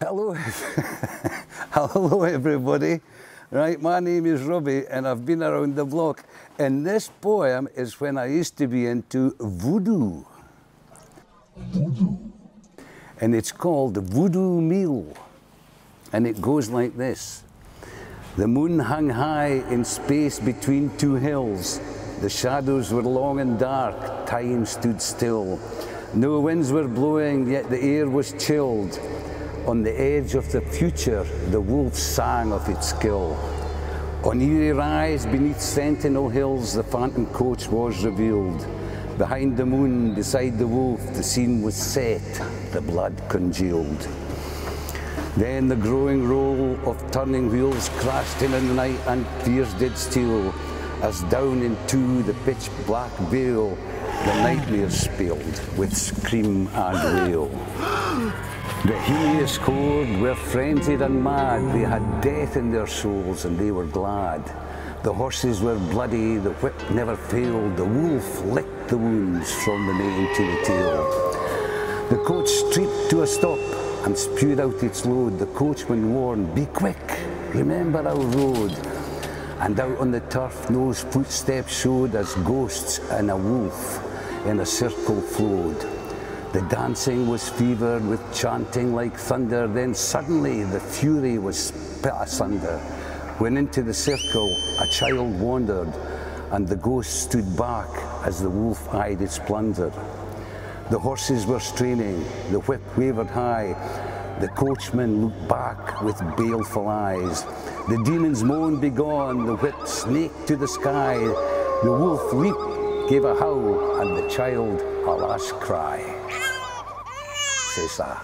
Hello, hello everybody. Right, my name is Robbie and I've been around the block. And this poem is when I used to be into voodoo. Voodoo. And it's called Voodoo Meal. And it goes like this. The moon hung high in space between two hills. The shadows were long and dark, time stood still. No winds were blowing, yet the air was chilled. On the edge of the future, the wolf sang of its skill. On eerie rise beneath sentinel hills, the phantom coach was revealed. Behind the moon, beside the wolf, the scene was set, the blood congealed. Then the growing roll of turning wheels crashed in the night and fears did steal, as down into the pitch black veil the nightmare spilled with scream and wail. The hideous horde were frenzied and mad. They had death in their souls and they were glad. The horses were bloody, the whip never failed. The wolf licked the wounds from the mane to the tail. The coach streaked to a stop and spewed out its load. The coachman warned, be quick, remember our road. And out on the turf, those footsteps showed as ghosts and a wolf in a circle flowed. The dancing was fevered with chanting like thunder, then suddenly the fury was split asunder. When into the circle a child wandered, and the ghost stood back as the wolf eyed its plunder. The horses were straining, the whip wavered high, the coachman looked back with baleful eyes. The demons moaned, Begone, the whip snaked to the sky, the wolf leaped, gave a howl, and the child a last cry. C'est ça.